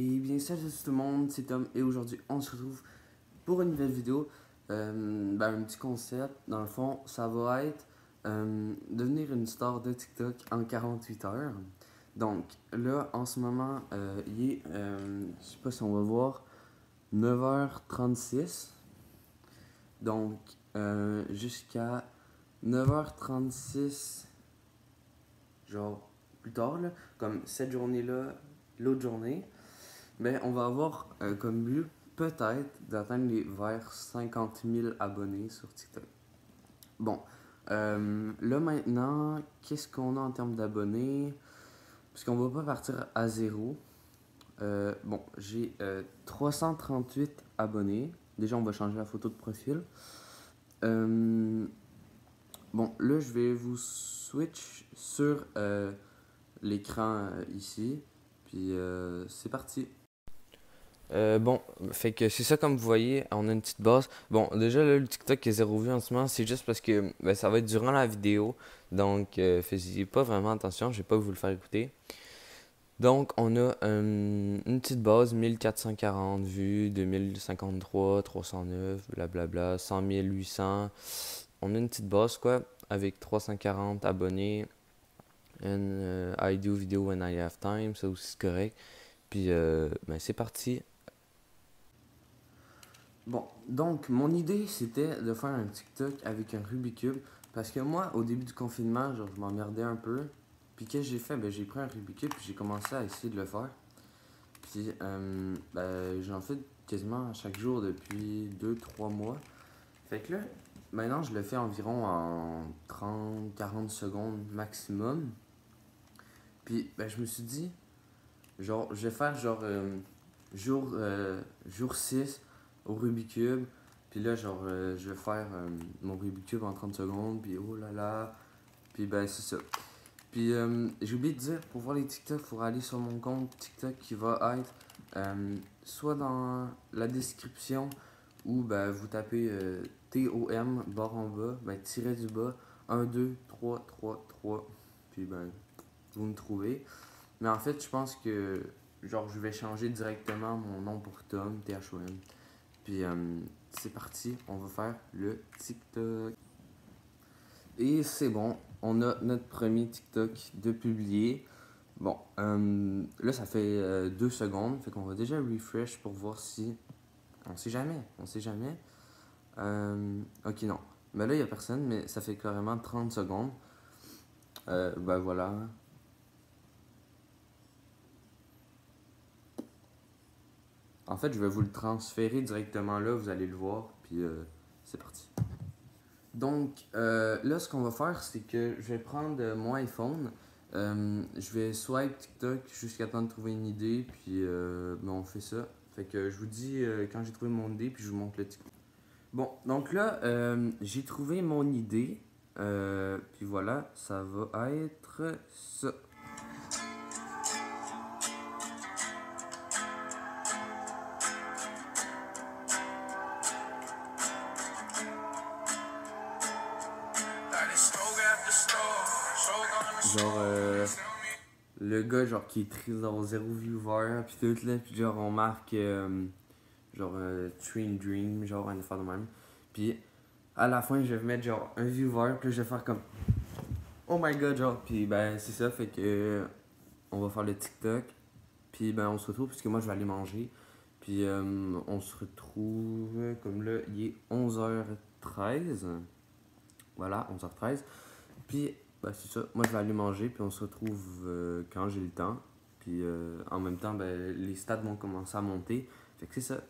Et bien salut à tout le monde, c'est Tom et aujourd'hui on se retrouve pour une nouvelle vidéo. Euh, ben, un petit concept, dans le fond, ça va être euh, devenir une star de TikTok en 48 heures. Donc là, en ce moment, euh, il est, je sais pas si on va voir, 9h36. Donc jusqu'à 9h36, genre plus tard, là, comme cette journée-là, l'autre journée, ben, on va avoir euh, comme but peut-être d'atteindre les vers 50 000 abonnés sur TikTok. Bon, euh, là maintenant, qu'est-ce qu'on a en termes d'abonnés? Parce qu'on va pas partir à zéro. Euh, bon, j'ai euh, 338 abonnés. Déjà, on va changer la photo de profil. Bon, là, je vais vous switch sur l'écran ici. Puis c'est parti. Euh, bon, fait que c'est ça comme vous voyez, on a une petite base. Bon, déjà là, le TikTok est zéro vue en ce moment, c'est juste parce que ben, ça va être durant la vidéo. Donc, euh, faisiez pas vraiment attention, je vais pas vous le faire écouter. Donc, on a euh, une petite base, 1440 vues, 2053, 309, blablabla, 100 800. On a une petite base, quoi, avec 340 abonnés. And euh, I do video when I have time, ça aussi c'est correct. Puis, ben, c'est parti. Bon, donc mon idée c'était de faire un TikTok avec un Rubik's Cube parce que moi au début du confinement, genre je m'emmerdais un peu. Puis qu'est-ce que j'ai fait? Ben j'ai pris un Rubik's Cube j'ai commencé à essayer de le faire. Puis euh, ben, j'en fais quasiment chaque jour depuis 2-3 mois. Fait que là, maintenant je le fais environ en 30-40 secondes maximum. Puis ben, je me suis dit, genre je vais faire genre euh, jour, euh, jour 6 au Rubik's Cube. Puis là, genre, euh, je vais faire euh, mon Rubik's Cube en 30 secondes. Puis oh là là. Puis ben, c'est ça. Puis euh, j'ai oublié de dire, pour voir les TikTok, il faudra aller sur mon compte TikTok qui va être soit dans la description ou ben, vous tapez TOM barre en bas, ben, tiré du bas, 1, 2, 3, 3, 3. Puis ben, vous me trouvez. Mais en fait, je pense que genre je vais changer directement mon nom pour Tom, T-H-O-M. Puis euh, c'est parti, on va faire le TikTok. Et c'est bon, on a notre premier TikTok de publier. Bon, euh, là ça fait euh, deux secondes, fait qu'on va déjà refresh pour voir si. On sait jamais, on sait jamais. Ok, non. Mais là il n'y a personne, mais ça fait carrément 30 secondes. Ben voilà. En fait, je vais vous le transférer directement là, vous allez le voir, puis euh, c'est parti. Donc, euh, là, ce qu'on va faire, c'est que je vais prendre mon iPhone, euh, je vais swipe TikTok jusqu'à temps de trouver une idée, puis ben, on fait ça. Fait que je vous dis quand j'ai trouvé mon idée, puis je vous montre le TikTok. Bon, donc là, j'ai trouvé mon idée, puis voilà, ça va être ça. Genre, euh, le gars, genre, qui est triste d'avoir zéro viewer, puis tout, là, puis genre, on marque, euh, genre, euh, Train Dream, genre, un affaire de même. Puis, à la fin, je vais mettre, genre, un viewer, puis là, je vais faire comme, oh my god, genre, puis ben, c'est ça, fait que, euh, on va faire le TikTok, puis ben, on se retrouve, puisque moi, je vais aller manger, puis euh, on se retrouve, comme là, il est 11h13, voilà, 11h13, puis, ben, c'est ça. Moi, je vais aller manger, puis on se retrouve euh, quand j'ai le temps. Puis euh, en même temps, ben, les stats vont commencer à monter. Fait que c'est ça.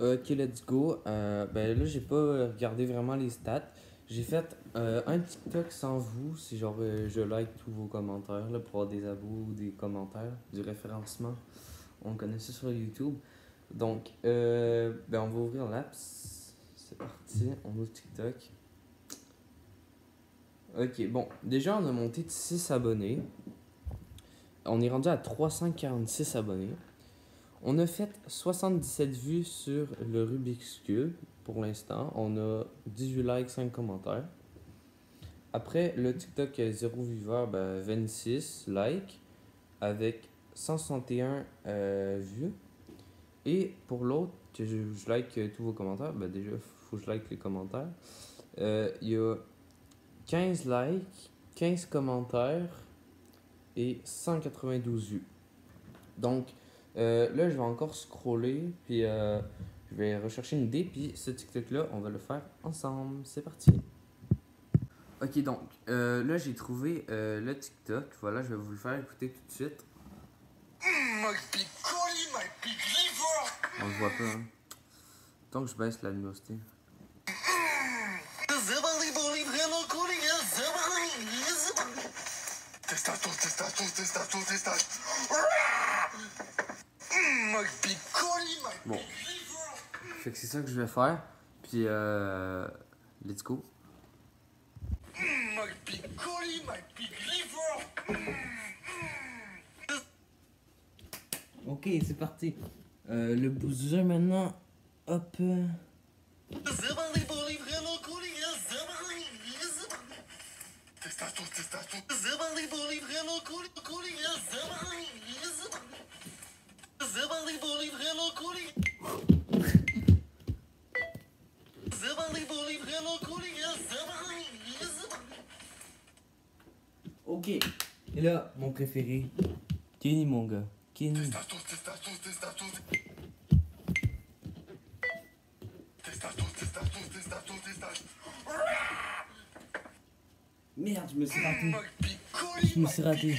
Ok, let's go. Euh, ben là, j'ai pas regardé vraiment les stats. J'ai fait un TikTok sans vous. C'est genre, je like tous vos commentaires là, pour avoir des abos ou des commentaires, du référencement. On connaît ça sur YouTube. Donc, ben, on va ouvrir l'app. C'est parti. On ouvre TikTok. Ok, bon, déjà on a monté de 6 abonnés. On est rendu à 346 abonnés. On a fait 77 vues sur le Rubik's Cube pour l'instant. On a 18 likes, 5 commentaires. Après, le TikTok 0 viewer, ben 26 likes avec 161 euh, vues. Et pour l'autre, que je, je like euh, tous vos commentaires, ben déjà, faut que je like les commentaires. Euh, Il y a 15 likes, 15 commentaires et 192 vues. Donc, euh, là, je vais encore scroller, puis euh, je vais rechercher une idée, puis ce TikTok-là, on va le faire ensemble. C'est parti. Ok, donc, euh, là, j'ai trouvé le TikTok. Voilà, je vais vous le faire écouter tout de suite. My big collie, my big liver. On le voit pas, hein. Donc, je baisse la luminosité. Testato, testato, testato, testato. My big collie, my Bon. big liver. Fait que c'est ça que je vais faire. Puis, euh, let's go. My big collie, my big liver. Ok, c'est parti. Euh, le booster maintenant. Hop. euh, Zabali boli vrelo collie, zabali, zabali. Ok. Et là, mon préféré. Kenny, mon gars. Kenny. Merde, je me suis raté. Je me suis raté.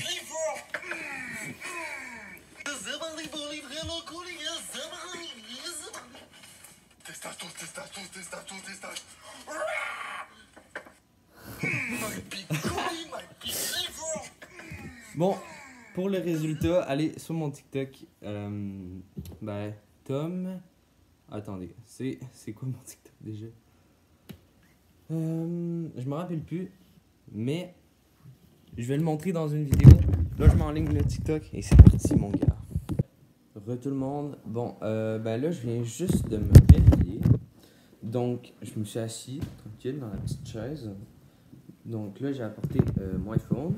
Bon, pour le résultat, allez sur mon TikTok. Euh, ben, Tom. Attendez, c'est c'est quoi mon TikTok déjà? Euh, Je me rappelle plus, mais je vais le montrer dans une vidéo. Là, je m'enligne le TikTok et c'est parti, mon gars. Re tout le monde. Bon, euh, ben là, je viens juste de me réveiller. Donc, je me suis assis tranquille dans la petite chaise. Donc là, j'ai apporté euh, mon iPhone.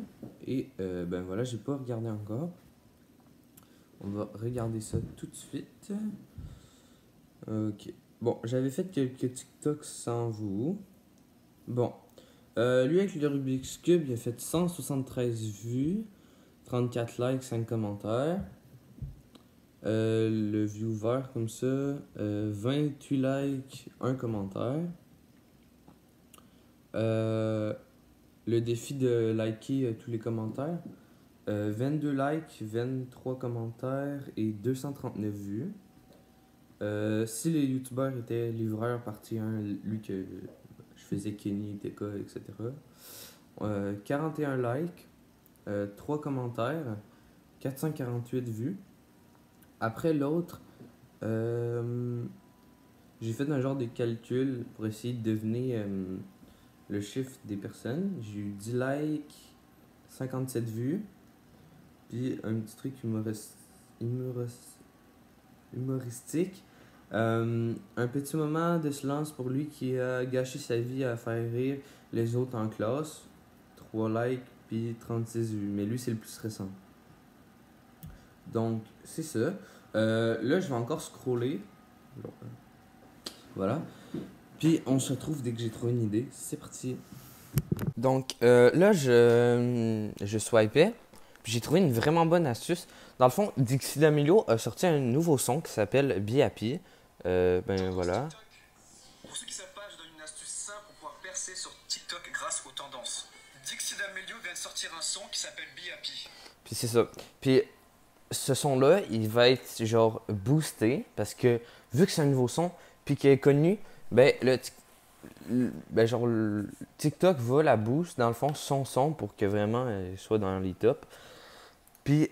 Et euh, ben voilà, j'ai pas regardé encore. On va regarder ça tout de suite. Ok. Bon, j'avais fait quelques TikToks sans vous. Bon. Euh, lui avec le Rubik's Cube, il a fait 173 vues, 34 likes, 5 commentaires. Euh, le viewer comme ça, euh, 28 likes, 1 commentaire. Euh, le défi de liker euh, tous les commentaires. Euh, 22 likes, 23 commentaires et 239 vues. Euh, si les youtubeurs étaient livreurs partie 1, lui que faisais Kenny, TK, etc. Euh, 41 likes, euh, 3 commentaires, 448 vues. Après l'autre, euh, j'ai fait un genre de calcul pour essayer de deviner euh, le chiffre des personnes. J'ai eu 10 likes, 57 vues, puis un petit truc humoris- humoris- humoristique. Euh, un petit moment de silence pour lui qui a gâché sa vie à faire rire les autres en classe. 3 likes, puis 36 vues. Mais lui, c'est le plus récent. Donc, c'est ça. Euh, là, je vais encore scroller. Voilà. Puis on se retrouve dès que j'ai trouvé une idée. C'est parti. Donc euh, là, je, je swipais. Puis j'ai trouvé une vraiment bonne astuce. Dans le fond, Dixie D'Amelio a sorti un nouveau son qui s'appelle Be Happy. Euh, ben voilà. Pour ceux qui savent pas, je donne une astuce simple pour pouvoir percer sur TikTok grâce aux tendances. Dixie D'Amelio vient de sortir un son qui s'appelle Be Happy. Puis c'est ça. Puis ce son-là, il va être genre boosté parce que vu que c'est un nouveau son, puis qu'il est connu, ben le, ben genre le TikTok va la boost dans le fond son son pour que vraiment elle soit dans les tops. Puis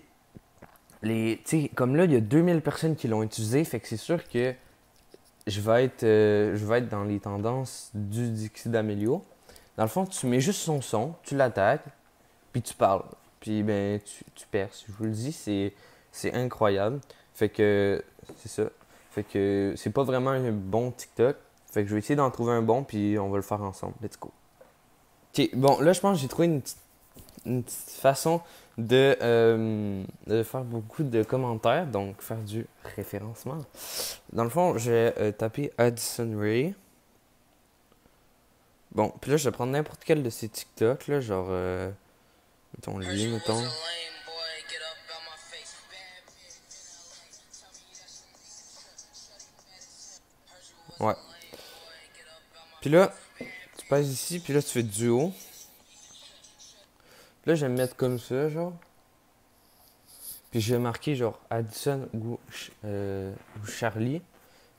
les comme là il y a 2000 personnes qui l'ont utilisé, fait que c'est sûr que je vais être euh, je vais être dans les tendances du Dixie d'Amelio. Dans le fond, tu mets juste son son, tu l'attaques, puis tu parles. Puis ben tu, tu perces. Je vous le dis, c'est c'est incroyable. Fait que c'est ça. Fait que c'est pas vraiment un bon TikTok. Fait que je vais essayer d'en trouver un bon puis on va le faire ensemble. Let's go. Ok, bon là je pense que j'ai trouvé une petite une petite façon de, euh, de faire beaucoup de commentaires, donc faire du référencement. Dans le fond, j'ai euh, tapé Addison Ray. Bon, puis là, je vais prendre n'importe quel de ces TikTok, là, genre, euh, mettons lui, mettons. Ouais. Puis là, tu passes ici, puis là, tu fais duo. Là, je vais me mettre comme ça, genre. Puis je vais marquer, genre, Addison ou, euh, ou Charlie.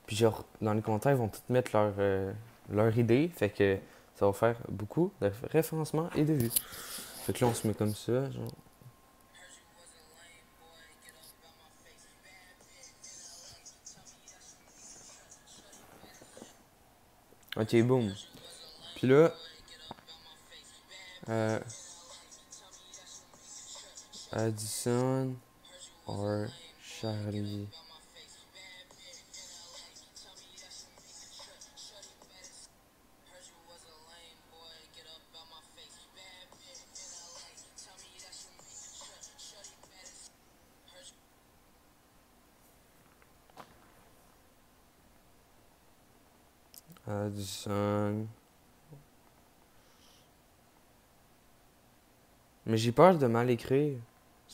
Puis, genre, dans les commentaires, ils vont tous mettre leur, euh, leur idée. Fait que ça va faire beaucoup de référencement et de vues. Fait que là, on se met comme ça, genre. Ok, boum. Puis là, euh, Addison or Charlie. Addison. Mais j'ai peur de mal écrire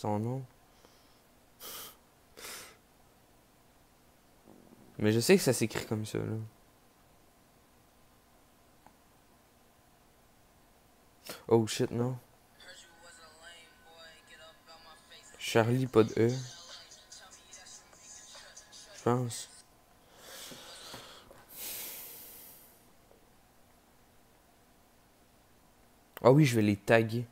son nom. Mais je sais que ça s'écrit comme ça, là. Oh shit, non. Charlie, pas de E. Je pense. Ah oui, je vais les taguer.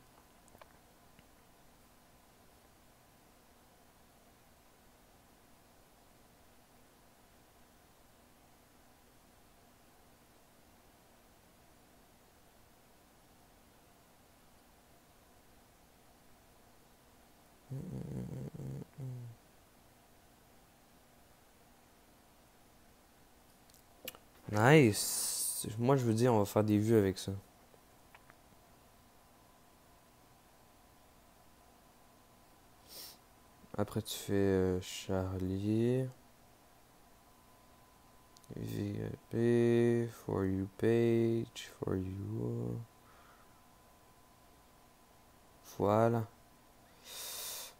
Moi, je veux dire, on va faire des vues avec ça. Après, tu fais euh, Charlie. VP, For You page, For You. Voilà.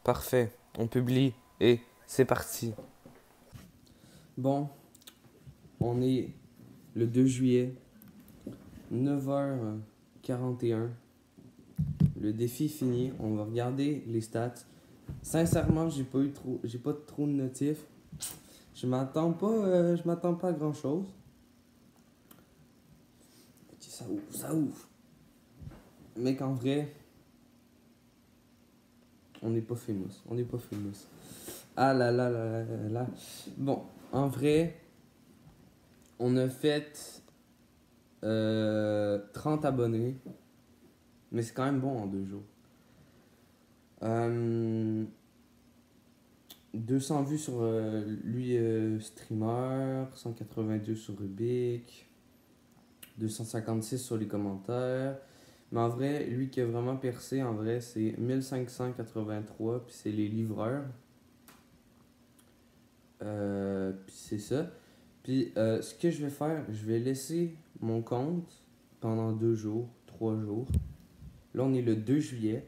Parfait. On publie et c'est parti. Bon, on est le 2 juillet, 9h41. Le défi fini. On va regarder les stats. Sincèrement, j'ai pas eu trop, j'ai pas trop de notifs. Je m'attends pas, euh, m'attends pas à grand chose. ça ouvre, ça ouvre. Mais qu'en vrai, on n'est pas famous, on n'est pas famous. Ah là là là là là. Bon, en vrai, on a fait euh, 30 abonnés, mais c'est quand même bon en deux jours. 200 euh, vues sur euh, lui streamer, 182 sur Rubik, 256 sur les commentaires. Mais en vrai, lui qui a vraiment percé, en vrai, c'est 1583, puis c'est les livreurs. Euh, puis c'est ça. Puis ce que je vais faire, je vais laisser mon compte pendant deux jours, trois jours. Là, on est le 2 juillet.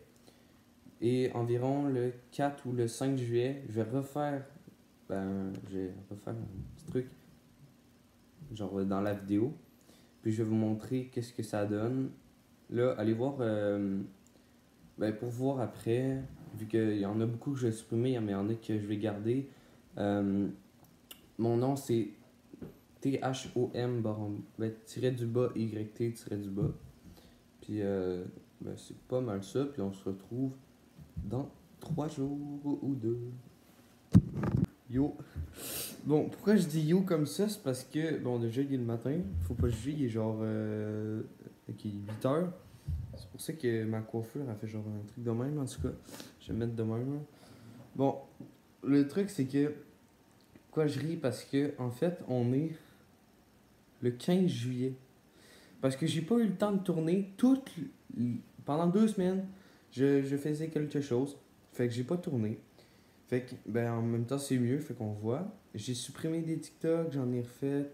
Et environ le 4 ou le 5 juillet, je vais refaire. Ben, je vais refaire un petit truc. Genre dans la vidéo. Puis je vais vous montrer qu'est-ce que ça donne. Là, allez voir. Euh, ben, pour voir après, vu qu'il y en a beaucoup que je vais supprimer, mais il y en a que je vais garder. Euh, mon nom c'est T-H-O-M ben, tiré du bas Y-T tiré du bas. Puis euh, ben, c'est pas mal ça. Puis on se retrouve dans trois jours ou deux. Yo. Bon, pourquoi je dis yo comme ça? C'est parce que, bon, déjà, il est le matin. Faut pas juger, il est genre. Euh, est 8 heures. C'est pour ça que ma coiffure a fait genre un truc de même, en tout cas. Je vais mettre de même. Bon, le truc, c'est que. Quoi, je ris? Parce que, en fait, on est le 15 juillet. Parce que j'ai pas eu le temps de tourner toute. Pendant deux semaines, je, je faisais quelque chose. Fait que j'ai pas tourné. Fait que, ben, en même temps, c'est mieux. Fait qu'on voit. J'ai supprimé des TikTok, j'en ai refait.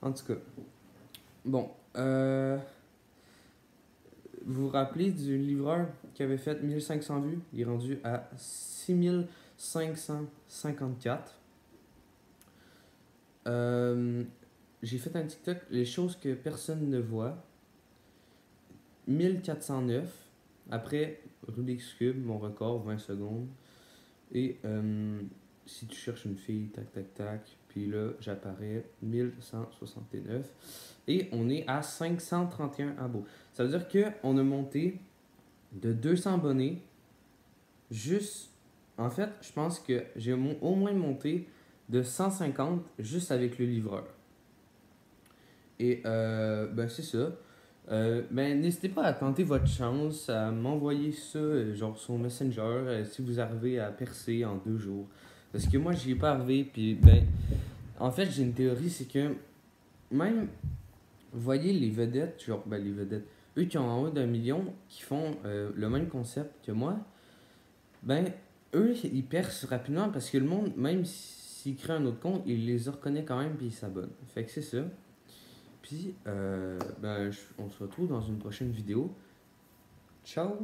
En tout cas. Bon. Euh, vous vous rappelez du livreur qui avait fait 1500 vues? Il est rendu à 6554. Euh, j'ai fait un TikTok, les choses que personne ne voit. 1409. Après, Rubik's Cube, mon record, 20 secondes. Et euh, si tu cherches une fille, tac, tac, tac. Puis là, j'apparais 1169. Et on est à 531 abos. Ça veut dire qu'on a monté de 200 abonnés. Juste, en fait, je pense que j'ai au moins monté de 150 juste avec le livreur. Et euh, ben c'est ça. Euh, ben n'hésitez pas à tenter votre chance, à m'envoyer ça euh, genre sur Messenger euh, si vous arrivez à percer en deux jours. Parce que moi j'y ai pas arrivé puis ben en fait j'ai une théorie c'est que même vous voyez les vedettes, genre ben les vedettes, eux qui ont en haut d'un million qui font le même concept que moi, ben eux ils percent rapidement parce que le monde même s'ils créent un autre compte, il les reconnaît quand même puis ils s'abonnent. Fait que c'est ça. Puis, euh, ben, on se retrouve dans une prochaine vidéo. Ciao